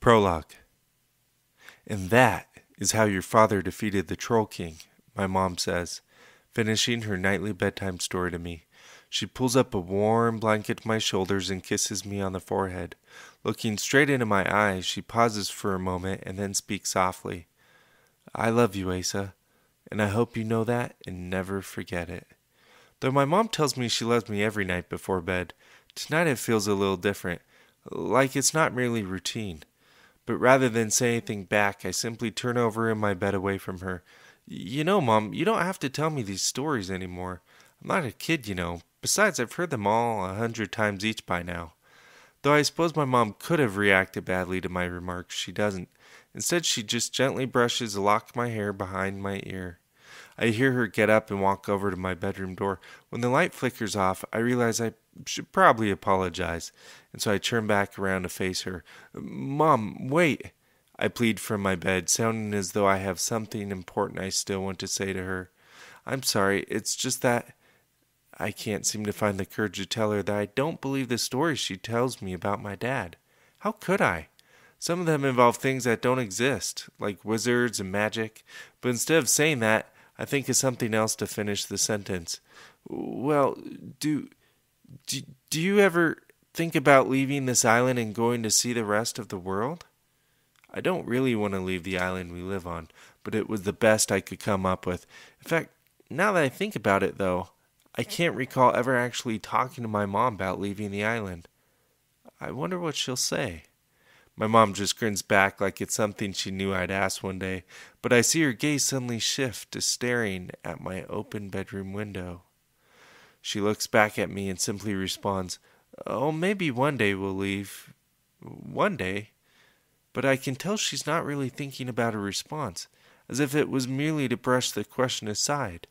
Prologue. And that is how your father defeated the Troll King, my mom says, finishing her nightly bedtime story to me. She pulls up a warm blanket to my shoulders and kisses me on the forehead. Looking straight into my eyes, she pauses for a moment and then speaks softly. I love you, Acea, and I hope you know that and never forget it. Though my mom tells me she loves me every night before bed, tonight it feels a little different, like it's not merely routine. But rather than say anything back, I simply turn over in my bed away from her. You know, Mom, you don't have to tell me these stories anymore. I'm not a kid, you know. Besides, I've heard them all a hundred times each by now. Though I suppose my mom could have reacted badly to my remarks, she doesn't. Instead, she just gently brushes a lock of my hair behind my ear. I hear her get up and walk over to my bedroom door. When the light flickers off, I realize I should probably apologize, and so I turn back around to face her. Mom, wait! I plead from my bed, sounding as though I have something important I still want to say to her. I'm sorry, it's just that. I can't seem to find the courage to tell her that I don't believe the stories she tells me about my dad. How could I? Some of them involve things that don't exist, like wizards and magic, but instead of saying that, I think of something else to finish the sentence. Well, do, do, do you ever think about leaving this island and going to see the rest of the world? I don't really want to leave the island we live on, but it was the best I could come up with. In fact, now that I think about it, though, I can't recall ever actually talking to my mom about leaving the island. I wonder what she'll say. My mom just grins back like it's something she knew I'd ask one day, but I see her gaze suddenly shift to staring at my open bedroom window. She looks back at me and simply responds, Oh, maybe one day we'll leave. One day. But I can tell she's not really thinking about her response, as if it was merely to brush the question aside.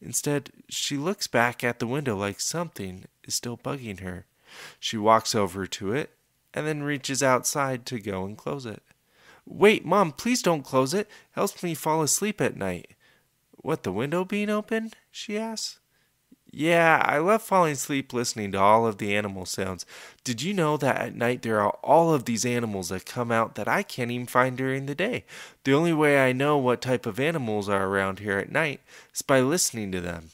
Instead, she looks back at the window like something is still bugging her. She walks over to it and then reaches outside to go and close it. Wait, Mom, please don't close it. Helps me fall asleep at night. What, the window being open? she asks. Yeah, I love falling asleep listening to all of the animal sounds. Did you know that at night there are all of these animals that come out that I can't even find during the day? The only way I know what type of animals are around here at night is by listening to them.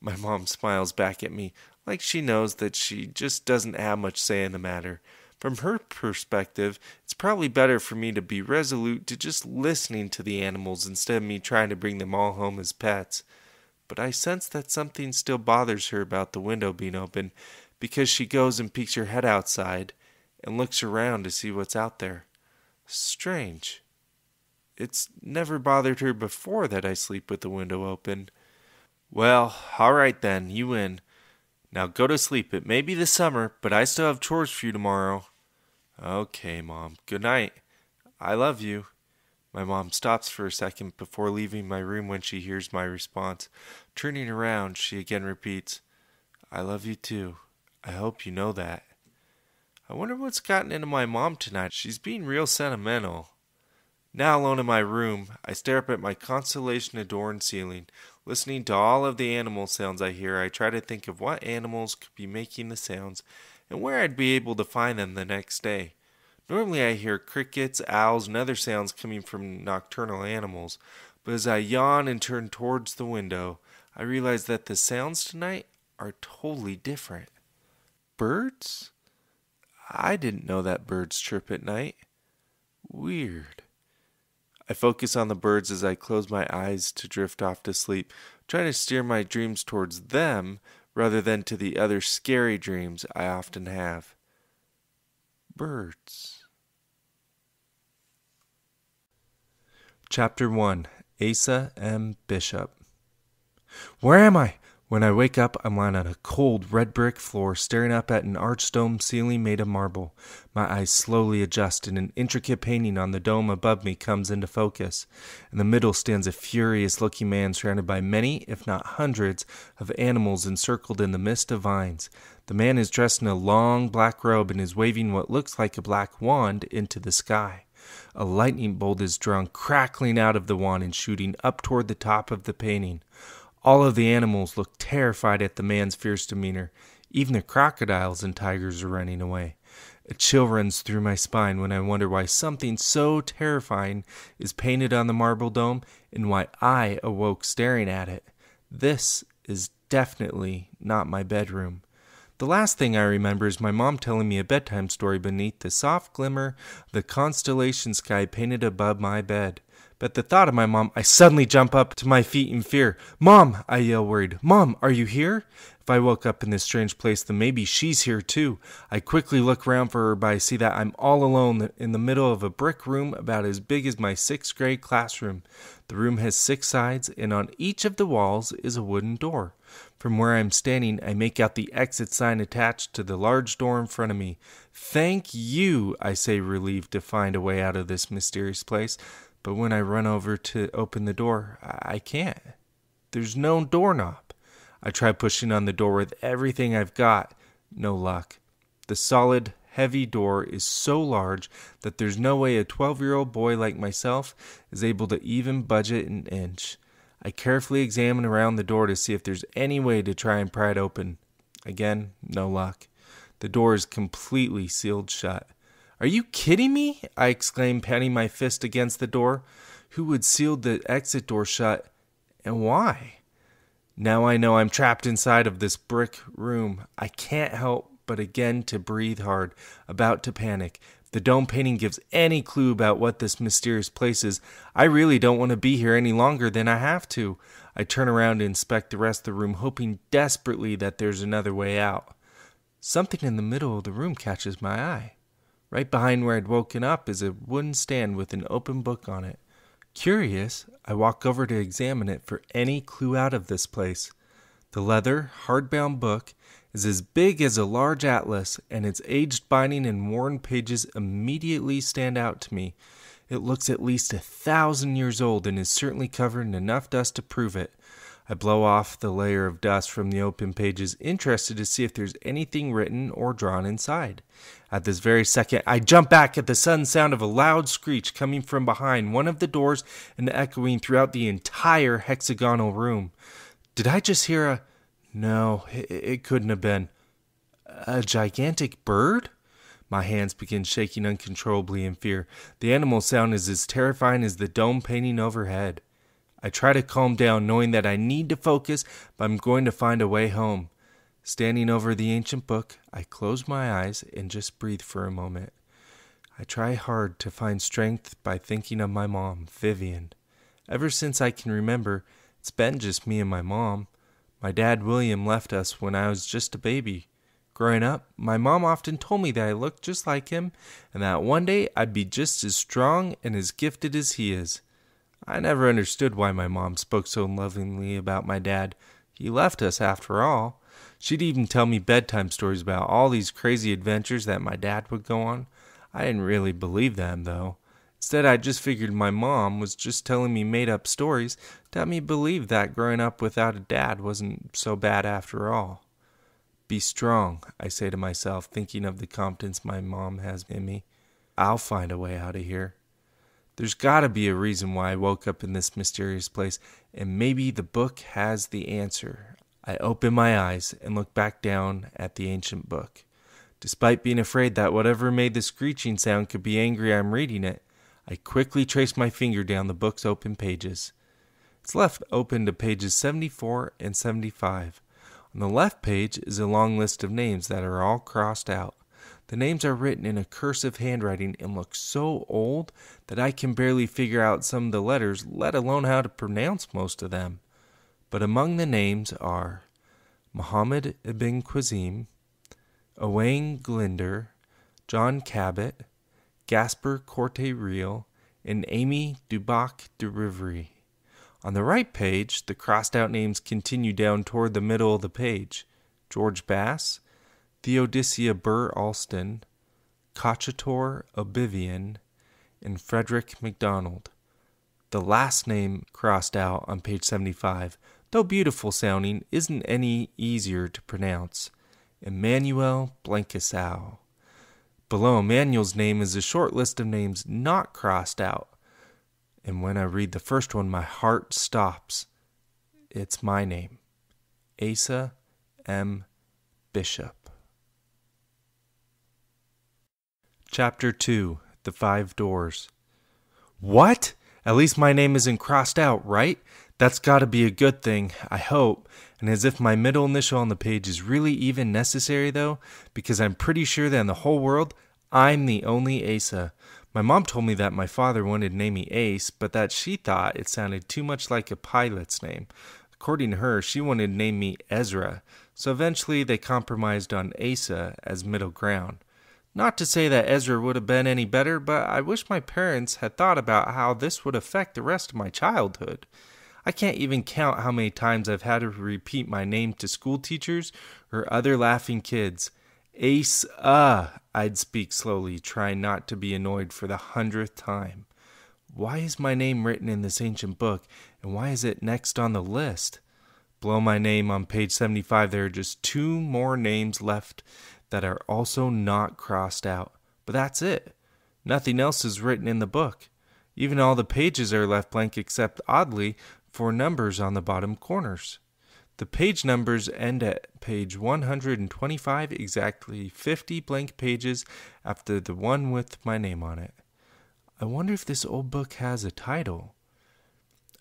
My mom smiles back at me, like she knows that she just doesn't have much say in the matter. From her perspective, it's probably better for me to be resolute to just listening to the animals instead of me trying to bring them all home as pets. But I sense that something still bothers her about the window being open because she goes and peeks her head outside and looks around to see what's out there. Strange. It's never bothered her before that I sleep with the window open. Well, all right then, you win. Now go to sleep. It may be the summer, but I still have chores for you tomorrow. Okay, Mom. Good night. I love you. My mom stops for a second before leaving my room when she hears my response. Turning around, she again repeats, I love you too. I hope you know that. I wonder what's gotten into my mom tonight. She's being real sentimental. Now alone in my room, I stare up at my constellation adorned ceiling. Listening to all of the animal sounds I hear, I try to think of what animals could be making the sounds and where I'd be able to find them the next day. Normally I hear crickets, owls, and other sounds coming from nocturnal animals, but as I yawn and turn towards the window, I realize that the sounds tonight are totally different. Birds? I didn't know that birds chirp at night. Weird. I focus on the birds as I close my eyes to drift off to sleep, trying to steer my dreams towards them rather than to the other scary dreams I often have. Birds. Chapter 1 Acea M. Bishop. Where am I? When I wake up, I'm lying on a cold red brick floor, staring up at an arched dome ceiling made of marble. My eyes slowly adjust, and an intricate painting on the dome above me comes into focus. In the middle stands a furious looking man surrounded by many, if not hundreds, of animals encircled in the mist of vines. The man is dressed in a long black robe and is waving what looks like a black wand into the sky. A lightning bolt is drawn crackling out of the wand and shooting up toward the top of the painting. All of the animals look terrified at the man's fierce demeanor. Even the crocodiles and tigers are running away. A chill runs through my spine when I wonder why something so terrifying is painted on the marble dome and why I awoke staring at it. This is definitely not my bedroom. The last thing I remember is my mom telling me a bedtime story beneath the soft glimmer of the constellation sky painted above my bed. But the thought of my mom, I suddenly jump up to my feet in fear. Mom, I yell worried. Mom, are you here? If I woke up in this strange place, then maybe she's here too. I quickly look around for her, but I see that I'm all alone in the middle of a brick room about as big as my sixth grade classroom. The room has six sides, and on each of the walls is a wooden door. From where I'm standing, I make out the exit sign attached to the large door in front of me. Thank you, I say, relieved to find a way out of this mysterious place. But when I run over to open the door, I can't. There's no doorknob. I try pushing on the door with everything I've got. No luck. The solid, heavy door is so large that there's no way a 12 year old boy like myself is able to even budge it an inch. I carefully examine around the door to see if there's any way to try and pry it open. Again, no luck. The door is completely sealed shut. Are you kidding me? I exclaimed, patting my fist against the door. Who would seal the exit door shut, and why? Now I know I'm trapped inside of this brick room. I can't help but again to breathe hard, about to panic. The dome painting gives any clue about what this mysterious place is. I really don't want to be here any longer than I have to. I turn around to inspect the rest of the room, hoping desperately that there's another way out. Something in the middle of the room catches my eye. Right behind where I'd woken up is a wooden stand with an open book on it. Curious, I walk over to examine it for any clue out of this place. The leather, hardbound book is as big as a large atlas, and its aged binding and worn pages immediately stand out to me. It looks at least a thousand years old and is certainly covered in enough dust to prove it. I blow off the layer of dust from the open pages, interested to see if there's anything written or drawn inside. At this very second, I jump back at the sudden sound of a loud screech coming from behind one of the doors and echoing throughout the entire hexagonal room. Did I just hear a no, it, it couldn't have been. A gigantic bird? My hands begin shaking uncontrollably in fear. The animal sound is as terrifying as the dome painting overhead. I try to calm down, knowing that I need to focus, but I'm going to find a way home. Standing over the ancient book, I close my eyes and just breathe for a moment. I try hard to find strength by thinking of my mom, Vivian. Ever since I can remember, it's been just me and my mom. My dad, William, left us when I was just a baby. Growing up, my mom often told me that I looked just like him and that one day I'd be just as strong and as gifted as he is. I never understood why my mom spoke so lovingly about my dad. He left us after all. She'd even tell me bedtime stories about all these crazy adventures that my dad would go on. I didn't really believe them, though. Instead, I just figured my mom was just telling me made up stories to help me believe that growing up without a dad wasn't so bad after all. Be strong, I say to myself, thinking of the confidence my mom has in me. I'll find a way out of here. There's got to be a reason why I woke up in this mysterious place, and maybe the book has the answer. I open my eyes and look back down at the ancient book. Despite being afraid that whatever made the screeching sound could be angry I'm reading it, I quickly trace my finger down the book's open pages. It's left open to pages 74 and 75. On the left page is a long list of names that are all crossed out. The names are written in a cursive handwriting and look so old that I can barely figure out some of the letters, let alone how to pronounce most of them. But among the names are Muhammad ibn Qasim, Owain Glyndwr, John Cabot, Gaspar Corte Real, and Amy Duboc de Rivry. On the right page, the crossed out names continue down toward the middle of the page George Bass, Theodosia Burr Alston, Cochator Oblivion, and Frederick MacDonald. The last name crossed out on page 75, though beautiful sounding, isn't any easier to pronounce. Emmanuel Blanquesau. Below Emmanuel's name is a short list of names not crossed out. And when I read the first one, my heart stops. It's my name Acea M. Bishop. Chapter 2 The Five Doors. What? At least my name isn't crossed out, right? That's gotta be a good thing, I hope. And as if my middle initial on the page is really even necessary, though, because I'm pretty sure that in the whole world, I'm the only Acea. My mom told me that my father wanted to name me Ace, but that she thought it sounded too much like a pilot's name. According to her, she wanted to name me Ezra, so eventually they compromised on Acea as middle ground. Not to say that Ezra would have been any better, but I wish my parents had thought about how this would affect the rest of my childhood. I can't even count how many times I've had to repeat my name to school teachers or other laughing kids. Ace, uh, I'd speak slowly, trying not to be annoyed for the hundredth time. Why is my name written in this ancient book, and why is it next on the list? Below my name on page 75, there are just two more names left that are also not crossed out. But that's it. Nothing else is written in the book. Even all the pages are left blank except, oddly, for numbers on the bottom corners. The page numbers end at page 125, exactly 50 blank pages after the one with my name on it. I wonder if this old book has a title.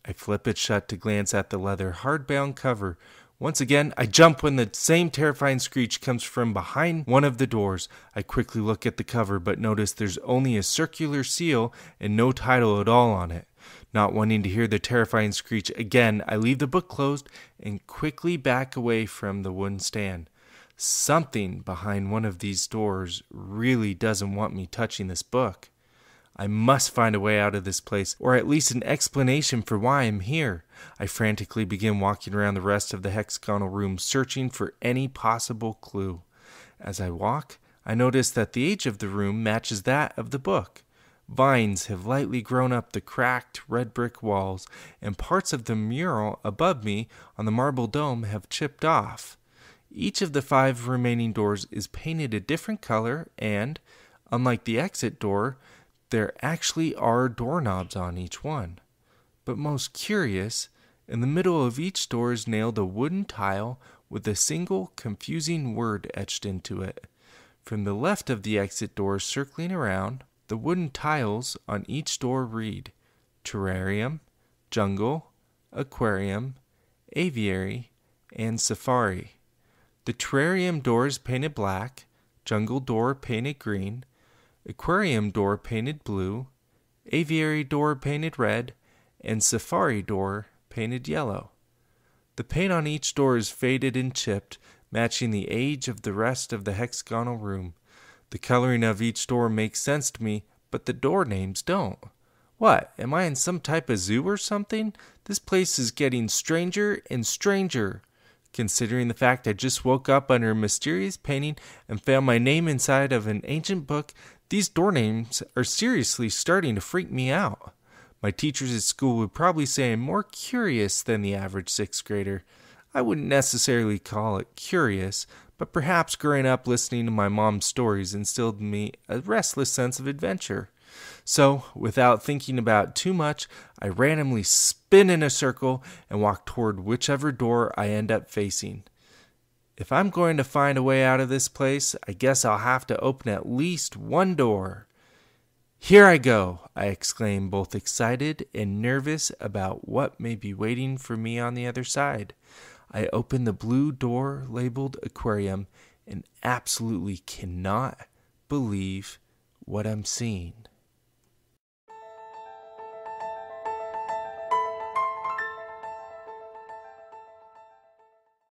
I flip it shut to glance at the leather hardbound cover once again, I jump when the same terrifying screech comes from behind one of the doors. I quickly look at the cover, but notice there's only a circular seal and no title at all on it. Not wanting to hear the terrifying screech again, I leave the book closed and quickly back away from the wooden stand. Something behind one of these doors really doesn't want me touching this book. I must find a way out of this place, or at least an explanation for why I'm here. I frantically begin walking around the rest of the hexagonal room, searching for any possible clue. As I walk, I notice that the age of the room matches that of the book. Vines have lightly grown up the cracked red brick walls, and parts of the mural above me on the marble dome have chipped off. Each of the five remaining doors is painted a different color, and, unlike the exit door, there actually are doorknobs on each one. But most curious, in the middle of each door is nailed a wooden tile with a single confusing word etched into it. From the left of the exit door circling around, the wooden tiles on each door read terrarium, jungle, aquarium, aviary, and safari. The terrarium door is painted black, jungle door painted green, aquarium door painted blue, aviary door painted red, and safari door painted yellow. The paint on each door is faded and chipped, matching the age of the rest of the hexagonal room. The coloring of each door makes sense to me, but the door names don't. What, am I in some type of zoo or something? This place is getting stranger and stranger. Considering the fact I just woke up under a mysterious painting and found my name inside of an ancient book these door names are seriously starting to freak me out. My teachers at school would probably say I'm more curious than the average sixth grader. I wouldn't necessarily call it curious, but perhaps growing up listening to my mom's stories instilled in me a restless sense of adventure. So, without thinking about too much, I randomly spin in a circle and walk toward whichever door I end up facing. If I'm going to find a way out of this place, I guess I'll have to open at least one door. Here I go, I exclaim, both excited and nervous about what may be waiting for me on the other side. I open the blue door labeled aquarium and absolutely cannot believe what I'm seeing.